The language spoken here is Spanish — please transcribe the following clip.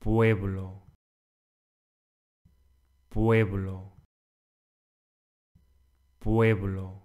pueblo, pueblo, pueblo.